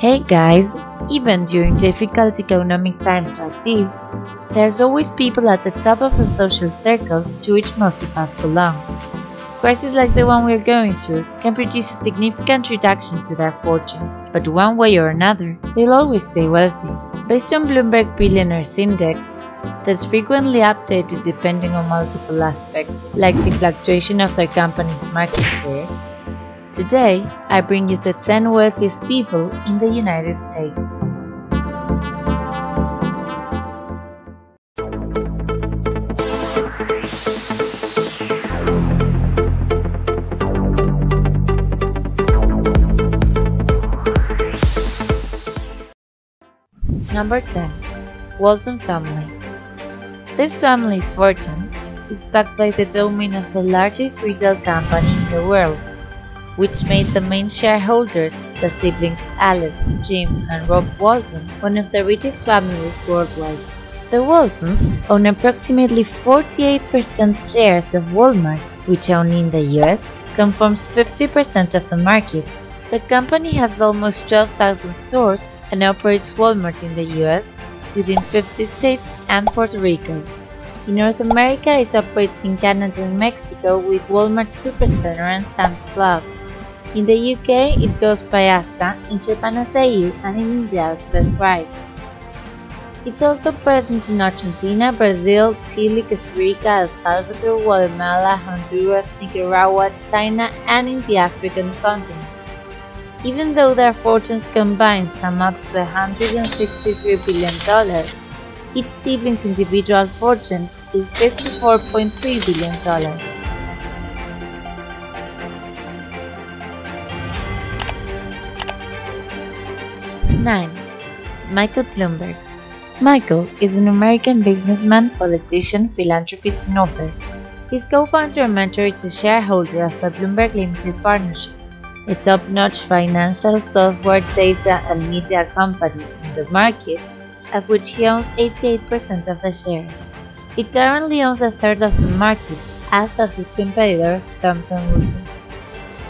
Hey guys, even during difficult economic times like these, there's always people at the top of the social circles to which most of us belong. Crises like the one we're going through can produce a significant reduction to their fortunes, but one way or another, they'll always stay wealthy. Based on Bloomberg Billionaires Index, that's frequently updated depending on multiple aspects, like the fluctuation of their company's market shares. Today, I bring you the 10 wealthiest people in the United States. Number 10. Walton Family This family's fortune is backed by the domain of the largest retail company in the world, which made the main shareholders, the siblings Alice, Jim, and Rob Walton, one of the richest families worldwide. The Waltons own approximately 48% shares of Walmart, which only in the US conforms 50% of the market. The company has almost 12,000 stores and operates Walmart in the US, within 50 states and Puerto Rico. In North America, it operates in Canada and Mexico with Walmart Supercenter and Sam's Club. In the UK, it goes by Asda, in Japan as AU, and in India as Price. It's also present in Argentina, Brazil, Chile, Costa Rica, El Salvador, Guatemala, Honduras, Nicaragua, China, and in the African continent. Even though their fortunes combined sum up to $163 billion, each sibling's individual fortune is $54.3 billion. Nine. Michael Bloomberg Michael is an American businessman, politician, philanthropist, and author. He's co-founder and majority shareholder of the Bloomberg Limited Partnership, a top-notch financial software data and media company in the market, of which he owns 88% of the shares. It currently owns a third of the market, as does its competitor Thomson Reuters.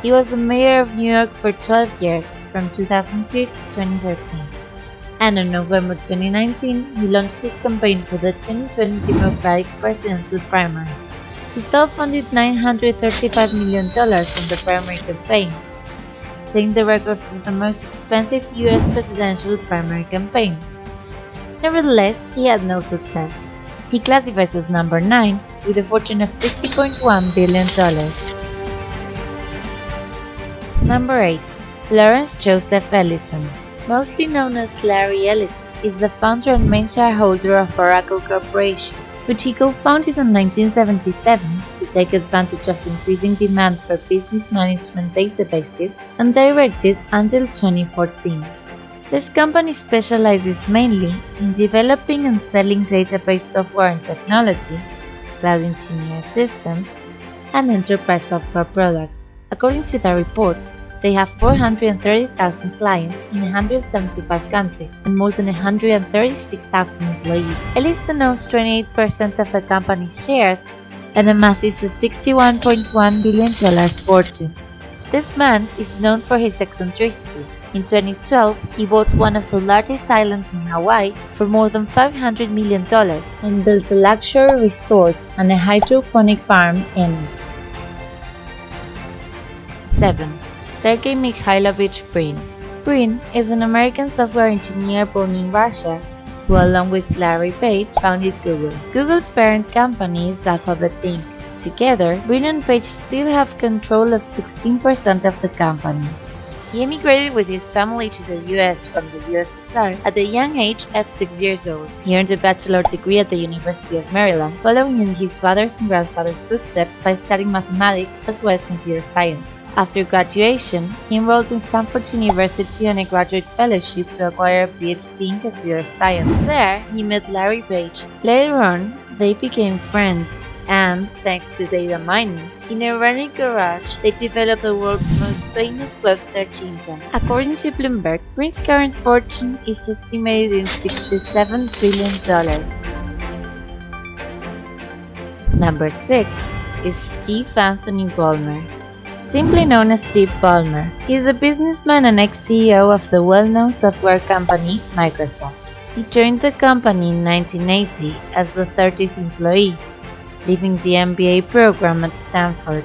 He was the mayor of New York for 12 years, from 2002 to 2013. And in November 2019, he launched his campaign for the 2020 Democratic presidential primaries. He self-funded $935 million in the primary campaign, setting the record for the most expensive US presidential primary campaign. Nevertheless, he had no success. He classifies as number 9 with a fortune of $60.1 billion. Number 8. Lawrence Joseph Ellison Mostly known as Larry Ellison, is the founder and main shareholder of Oracle Corporation, which he co-founded in 1977 to take advantage of increasing demand for business management databases and directed until 2014. This company specializes mainly in developing and selling database software and technology, cloud engineered systems, and enterprise software products. According to the reports, they have 430,000 clients in 175 countries and more than 136,000 employees. Ellison owns 28% of the company's shares and amasses a $61.1 billion fortune. This man is known for his eccentricity. In 2012, he bought one of the largest islands in Hawaii for more than $500 million and built a luxury resort and a hydroponic farm in it. 7. Sergey Mikhailovich Brin. Brin is an American software engineer born in Russia who, along with Larry Page, founded Google. Google's parent company is Alphabet Inc. Together, Brin and Page still have control of 16% of the company. He emigrated with his family to the US from the USSR at the young age of 6 years old. He earned a bachelor degree at the University of Maryland, following in his father's and grandfather's footsteps by studying mathematics as well as computer science. After graduation, he enrolled in Stanford University on a graduate fellowship to acquire a PhD in computer science. There, he met Larry Page. Later on, they became friends, and, thanks to data mining, in a running garage, they developed the world's most famous web search engine. According to Bloomberg, Brin's current fortune is estimated in $67 billion. Number 6 is Steve Anthony Ballmer. Simply known as Steve Ballmer, he is a businessman and ex-CEO of the well-known software company Microsoft. He joined the company in 1980 as the 30th employee, leaving the MBA program at Stanford.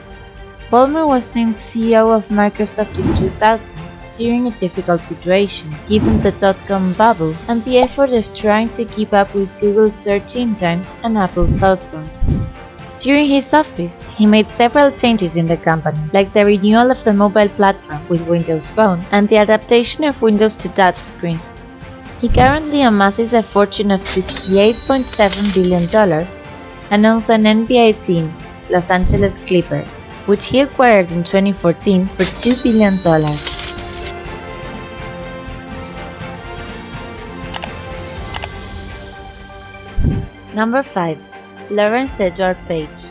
Ballmer was named CEO of Microsoft in 2000 during a difficult situation given the dot-com bubble and the effort of trying to keep up with Google's search engine and Apple's cell phones. During his office, he made several changes in the company, like the renewal of the mobile platform with Windows Phone and the adaptation of Windows to touchscreens. He currently amasses a fortune of $68.7 billion and owns an NBA team, Los Angeles Clippers, which he acquired in 2014 for $2 billion. Number 5. Lawrence Edward Page.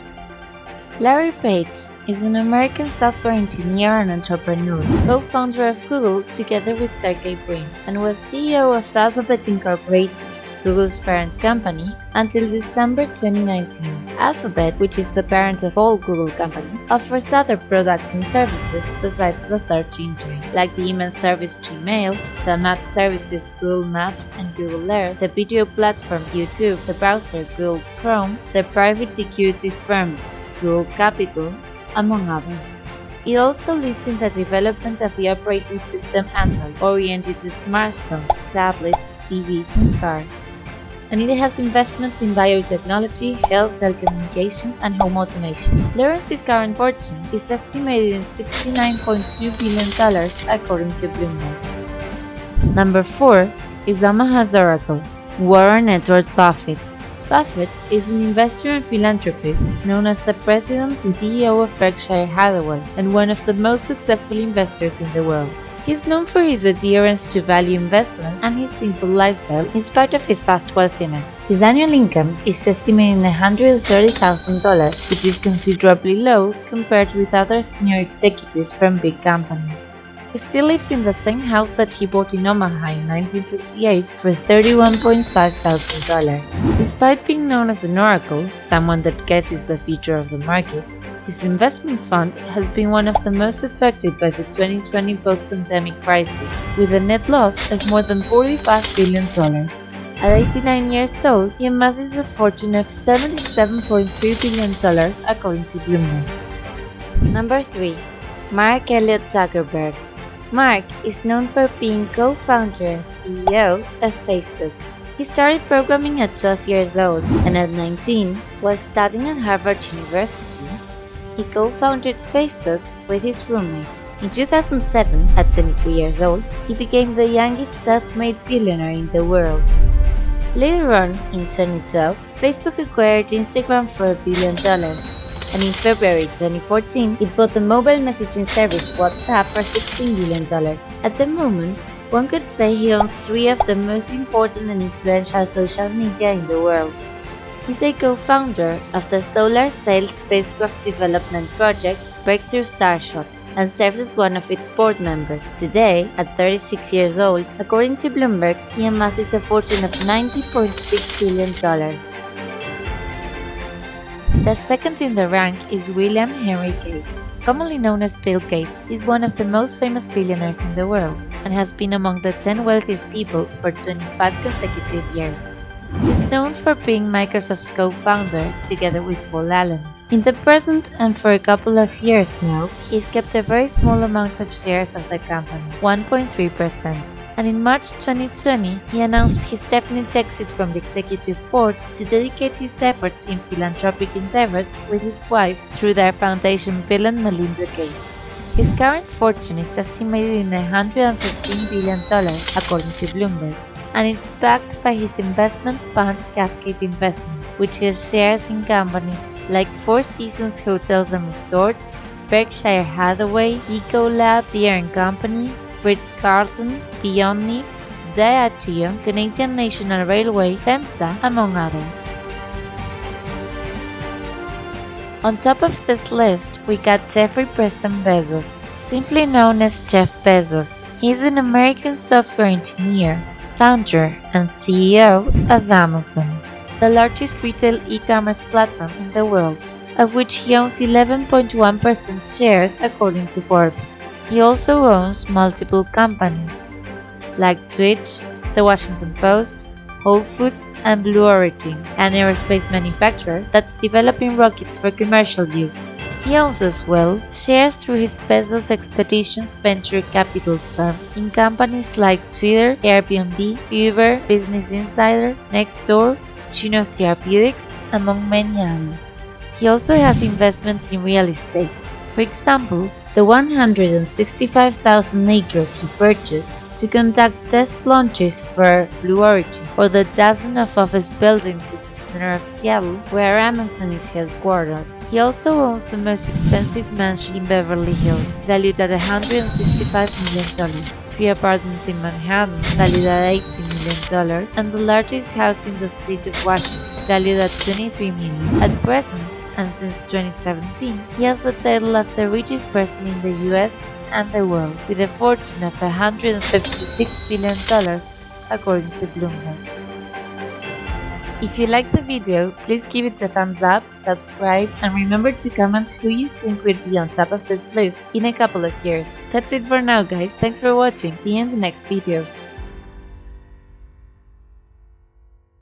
Larry Page is an American software engineer and entrepreneur, co-founder of Google together with Sergey Brin, and was CEO of Alphabet Incorporated, Google's parent company, until December 2019. Alphabet, which is the parent of all Google companies, offers other products and services besides the search engine, like the email service Gmail, the map services Google Maps and Google Earth, the video platform YouTube, the browser Google Chrome, the private security firm Google Capital, among others. It also leads in the development of the operating system Android, oriented to smartphones, tablets, TVs, and cars and it has investments in biotechnology, health, telecommunications, and home automation. Lawrence's current fortune is estimated in $69.2 billion according to Bloomberg. Number 4 is Omaha's Oracle, Warren Edward Buffett. Buffett is an investor and philanthropist known as the president and CEO of Berkshire Hathaway and one of the most successful investors in the world. He is known for his adherence to value investment and his simple lifestyle in spite of his vast wealthiness. His annual income is estimated in $130,000, which is considerably low compared with other senior executives from big companies. He still lives in the same house that he bought in Omaha in 1958 for $31.5 Despite being known as an oracle, someone that guesses the future of the markets, his investment fund has been one of the most affected by the 2020 post-pandemic crisis, with a net loss of more than $45 billion. At 89 years old, he amasses a fortune of $77.3 billion according to Bloomberg. Number 3. Mark Elliott Zuckerberg Mark is known for being co-founder and CEO of Facebook. He started programming at 12 years old and at 19 was studying at Harvard University he co-founded Facebook with his roommates. In 2007, at 23 years old, he became the youngest self-made billionaire in the world. Later on, in 2012, Facebook acquired Instagram for a billion dollars, and in February 2014, it bought the mobile messaging service WhatsApp for $16 billion. At the moment, one could say he owns three of the most important and influential social media in the world. He's a co-founder of the Solar Sail spacecraft development project Breakthrough Starshot and serves as one of its board members. Today, at 36 years old, according to Bloomberg, he amasses a fortune of $90.6 billion. The second in the rank is William Henry Gates. Commonly known as Bill Gates, is one of the most famous billionaires in the world and has been among the 10 wealthiest people for 25 consecutive years. He's known for being Microsoft's co-founder together with Paul Allen. In the present and for a couple of years now, he's kept a very small amount of shares of the company, 1.3%. And in March 2020, he announced his definite exit from the executive board to dedicate his efforts in philanthropic endeavors with his wife through their foundation Bill and Melinda Gates. His current fortune is estimated in $115 billion according to Bloomberg, and it's backed by his investment fund Cascade Investment, which has shares in companies like Four Seasons Hotels and Resorts, Berkshire Hathaway, Ecolab, Deere & Company, Ritz-Carlton, Beyond Meat, Diageo, Canadian National Railway, FEMSA, among others. On top of this list, we got Jeffrey Preston Bezos, simply known as Jeff Bezos. He's an American software engineer founder and CEO of Amazon, the largest retail e-commerce platform in the world. of which he owns 11.1% shares according to Forbes. He also owns multiple companies, like Twitch, The Washington Post, Whole Foods, and Blue Origin, an aerospace manufacturer that's developing rockets for commercial use. He owns as well shares through his Bezos Expeditions venture capital firm in companies like Twitter, Airbnb, Uber, Business Insider, Nextdoor, Juno Therapeutics, among many others. He also has investments in real estate. For example, the 165,000 acres he purchased to conduct test launches for Blue Origin, or the dozen of office buildings in the center of Seattle where Amazon is headquartered. He also owns the most expensive mansion in Beverly Hills, valued at $165 million, three apartments in Manhattan, valued at $80 million, and the largest house in the state of Washington, valued at $23 million. At present, and since 2017, he has the title of the richest person in the US and the world, with a fortune of $156 billion according to Bloomberg. If you liked the video, please give it a thumbs up, subscribe, and remember to comment who you think will be on top of this list in a couple of years. That's it for now guys, thanks for watching, see you in the next video.